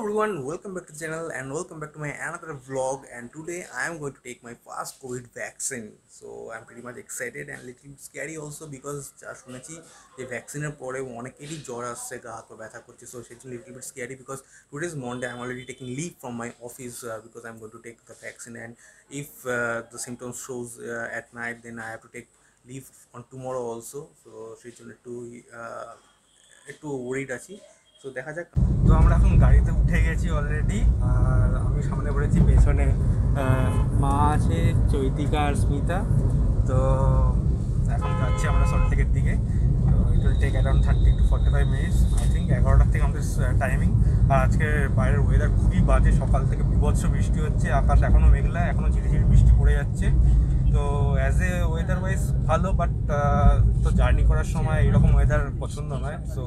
everyone, welcome back to the channel and welcome back to my another vlog. And today I am going to take my first COVID vaccine. So I'm pretty much excited and little scary also because যা শুনেছি যে ভ্যাকসিনের পরে অনেকেরই জ্বর আসছে গা হাত ব্যথা করছে। সো জন্য little bit scary because today is Monday I am already taking leave from my office because I am going to take the vaccine and if the symptoms shows at night then I have to take leave on tomorrow also so সেই জন্য একটু uh, একটু worried আছি। তো দেখা যাক। তো আমরা এখন গাড়িতে উঠে গেছি অলরেডি আর আমি সামনে পড়েছি, পেছনে মা আছে, চৈতিকা আর স্মিতা। তো এখন যাচ্ছি আমরা সল্টলেকের দিকে। তো it will take around thirty to forty five minutes I think এগারোটার থেকে আমাদের টাইমিং আর আজকে বাইরের ওয়েদার খুবই বাজে, সকাল থেকে বিভৎস বৃষ্টি হচ্ছে, আকাশ এখনও মেঘলা এখনও ঝিরিঝিরি বৃষ্টি পড়ে যাচ্ছে। তো অ্যাজ এ ওয়েদার ওয়াইজ ভালো বাট তো জার্নি করার সময় এরকম ওয়েদার পছন্দ নয় সো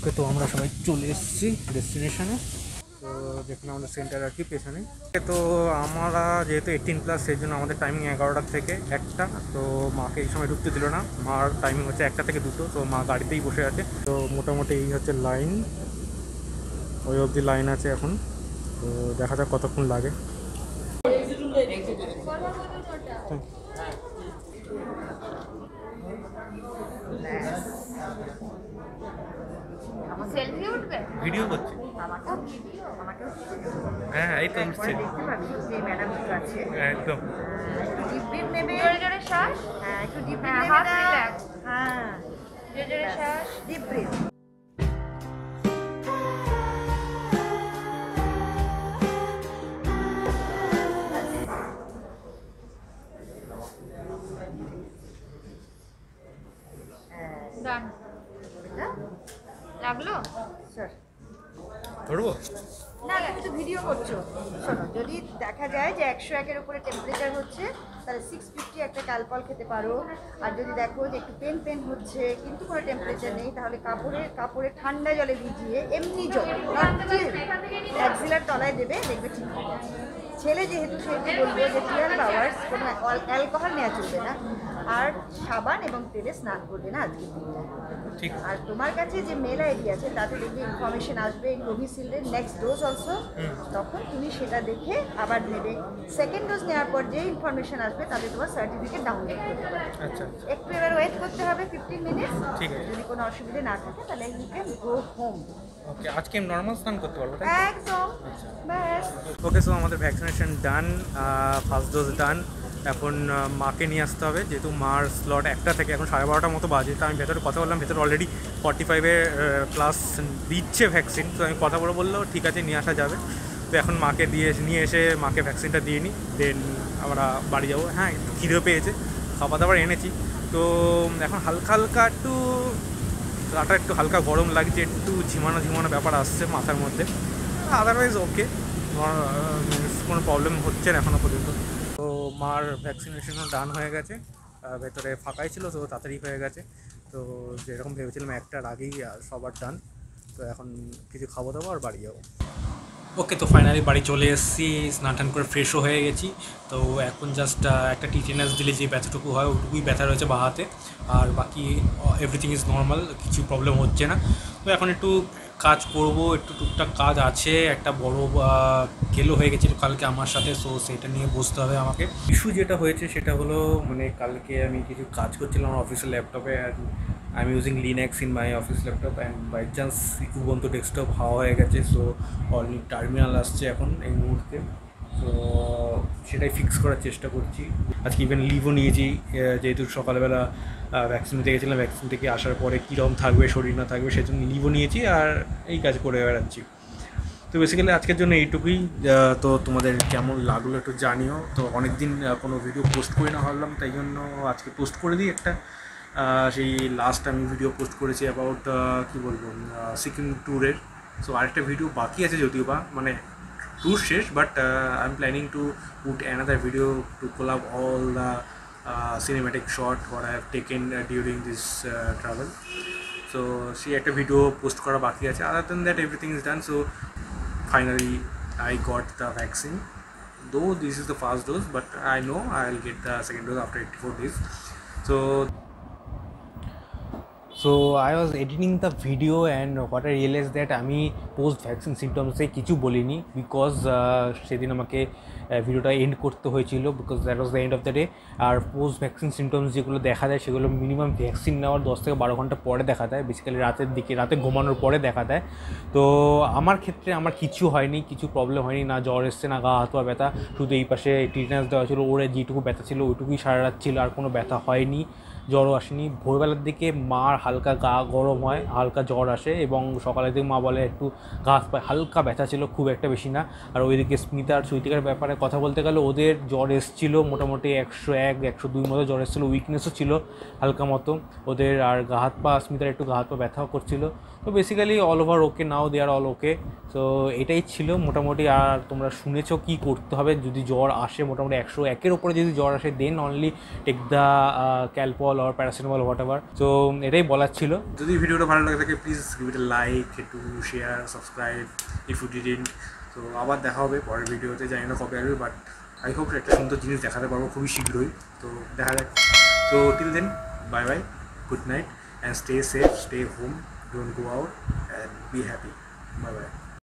ওকে তো আমরা সবাই চলে এসেছি ডেস্টিনেশনে তো যেখানে আমাদের সেন্টার আর কি পেছনে। তো আমরা যেহেতু এইটিন প্লাস সেই জন্য আমাদের টাইমিং এগারোটার থেকে একটা। তো মাকে এই সময় ঢুকতে দিল না। মার টাইমিং হচ্ছে একটা থেকে দুটো। তো মা গাড়িতেই বসে আছে। তো মোটামুটি এই হচ্ছে লাইন ওই অবধি লাইন আছে এখন। তো দেখা যাক কতক্ষণ লাগে। সেলফি উঠবে? ভিডিও করছে। আমাকেও ভিডিও আমাকেও হ্যাঁ এই তো পরে দেখতে পাচ্ছ যে ম্যাডাম আছে। একদম। একটু ডিপ নেবে। জোরে জোরে শ্বাস। হ্যাঁ একটু ডিপ হ্যাঁ, নেবে হ্যাঁ। জোরে জোরে শ্বাস। ডিপ ব্রিথ ডান লাগল? স্যার। ধরবো? না তুমি তো ভিডিও করছ। শোনো যদি দেখা যায় যে একশো একের উপরে টেম্পারেচার হচ্ছে তাহলে সিক্স ফিফটি একটা ক্যালপল খেতে পারো। আর যদি দেখো যে একটু পেন পেন হচ্ছে কিন্তু কোনো টেম্পারেচার নেই তাহলে কাপড়ে কাপড়ে ঠান্ডা জলে ভিজিয়ে এমনি জল অ্যাক্সিলার তলায় দেবে দেখবে ঠিক হয়ে যাচ্ছে। ছেলে যেহেতু সেহেতু বলব যে টুয়েলভ আওয়ার্স কোনো অ্যালকোহল নেওয়া চলবে না। আর সাবান এবং তেলে স্নান করবে না আজকে। ঠিক। আর তোমার কাছে যে মেল আইডি আছে তাতে দেখবে ইনফরমেশন আসবে কোভিশিল্ডের নেক্সট ডোজ অলসো তখন তুমি সেটা দেখে আবার নেবে। সেকেন্ড ডোজ নেওয়ার পর যে ইনফরমেশন আসবে তাতে তোমার সার্টিফিকেট ডাউনলোড করতে পারবে আচ্ছা আচ্ছা। একটু এবার ওয়েট করতে হবে ফিফটিন মিনিটস ঠিক আছে। যদি কোনো অসুবিধা না থাকে তাহলে you can go home okay আজকে নর্মাল স্নান করতে পারব একদম। ওকে সো আমাদের vaccination done first dose done এখন মাকে নিয়ে আসতে হবে, যেহেতু মার স্লট একটা থেকে এখন সাড়ে বারোটার মতো বাজে, তো আমি ভেতরে কথা বললাম, ভেতরে অলরেডি ফর্টি ফাইভে প্লাস দিচ্ছে ভ্যাকসিন তো আমি কথা বলে বলল, ঠিক আছে, নিয়ে আসা যাবে। তো এখন মাকে দিয়ে নিয়ে এসে মাকে ভ্যাকসিনটা দিয়ে নিই দেন আমরা বাড়ি যাব। হ্যাঁ একটু খিদেও পেয়েছে খাবার দাবার এনেছি। তো এখন হালকা হালকা একটু রাটা একটু হালকা গরম লাগছে, একটু ঝিমানো ঝিমানো ব্যাপার আসছে মাথার মধ্যে। আদারওয়াইজ ওকে কোনো প্রবলেম হচ্ছে না এখনও পর্যন্ত। তো মার ভ্যাকসিনেশনও ডান হয়ে গেছে। ভেতরে ফাঁকাই ছিল, তো তাড়াতাড়ি হয়ে গেছে। তো যেরকম ভেবেছিলাম একটার আগেই সবার ডান তো এখন কিছু খাব দাবো আর বাড়ি যাব। ওকে তো ফাইনালি বাড়ি চলে এসেছি, স্নান টান করে ফ্রেশও হয়ে গেছি। তো এখন জাস্ট একটা টিটেনাস দিলে যে ব্যথাটুকু হয়, ওটুকুই ব্যথা রয়েছে বাহাতে আর বাকি এভরিথিং ইজ নর্মাল কিছু প্রবলেম হচ্ছে না। তো এখন একটু কাজ করব, একটু টুকটাক কাজ আছে, একটা বড় গেলো হয়ে গেছিল কালকে আমার সাথে সো সেটা নিয়ে বসতে হবে আমাকে। ইস্যু যেটা হয়েছে সেটা হলো মানে কালকে আমি কিছু কাজ করছিলাম আমার অফিসের ল্যাপটপে I am using Linux in my office laptop and by chance Ubuntu desktop হাওয়া হয়ে গেছে সো অলরেডি টার্মিনাল আসছে এখন এই মুহূর্তে। তো সেটাই ফিক্স করার চেষ্টা করছি। আজকে ইভেন লিভও নিয়েছি যেহেতু সকালবেলা ভ্যাকসিন নিতে গেছিলাম ভ্যাকসিন থেকে আসার পরে কীরকম থাকবে, শরীর না থাকবে সেজন্য লিভও নিয়েছি আর এই কাজ করে বেড়াচ্ছি। তো বেসিক্যালি আজকের জন্য এইটুকুই। তো তোমাদের কেমন লাগল একটু জানিও। তো অনেক দিন কোনো ভিডিও পোস্ট করে না ভাবলাম, তাই জন্য আজকে পোস্ট করে দিই একটা। সেই লাস্ট আমি ভিডিও পোস্ট করেছি অ্যাবাউট কী বলব সিকিম ট্যুরের সো আরেকটা ভিডিও বাকি আছে যদিও বা মানে ট্যুর শেষ but I am planning to put another video to collab all the cinematic shot what I have taken uh, during this uh, travel. So সেই একটা ভিডিও পোস্ট করা বাকি আছে other than that everything is done so finally I got the vaccine though this is the first dose but i know i'll get the second dose after 84 days so so I was editing the video and what I realise that আমি post vaccine সিমটমসে কিছু বলিনি because সেদিন আমাকে ভিডিওটা end করতে হয়েছিল because that was the end of the day R post vaccine symptoms যেগুলো দেখা দেয় সেগুলো মিনিমাম ভ্যাকসিন নেওয়ার দশ থেকে বারো ঘণ্টা পরে দেখা দেয়। বেসিক্যালি রাতের দিকে, রাতে ঘুমানোর পরে দেখা দেয়। তো আমার ক্ষেত্রে আমার কিছু হয়নি, কিছু প্রবলেম হয়নি, না জ্বর এসছে, না গা, হাত পা ব্যথা। শুধু এই পাশে টিটেনাস দেওয়া ছিল, ওরে যেটুকু ব্যথা ছিল ওইটুকুই সারা রাত ছিল, আর কোনো ব্যথা হয়নি। জ্বরও আসেনি। ভোরবেলার দিকে মার হালকা গা গরম হয়, হালকা জ্বর আসে এবং সকালের দিকে মা বলে একটু ঘাস পায় হালকা ব্যথা ছিল, খুব একটা বেশি না। আর ওইদিকে স্মিতা আর সুইতিকার ব্যাপারে কথা বলতে গেলে ওদের জ্বর এসেছিল মোটামুটি একশো এক, একশো দুই মতো জ্বর এসেছিল উইকনেসও ছিল হালকা মতো। ওদের আর গা হাত পা, স্মিতার একটু গা হাত পা ব্যথাও করছিল। তো basically all over okay now they are all okay তো এটাই ছিল মোটামুটি, আর তোমরা শুনেছো কি করতে হবে যদি জ্বর আসে, মোটামুটি একশো একের ওপরে যদি জ্বর আসে then only take the Calpol or paracetamol whatever তো এটাই বলার ছিল। যদি ভিডিওটা ভালো লাগে থাকে প্লিজ গিভ ইট লাইক একটু share subscribe if you didn't তো আবার দেখা হবে পরের ভিডিওতে, জানি না কবে আসবে বাট আই হোপ একটা সুন্দর জিনিস দেখাতে পারব খুবই শীঘ্রই। তো, দেখা যাক। তো till then bye bye good night and stay safe stay home don't go out and be happy. Bye bye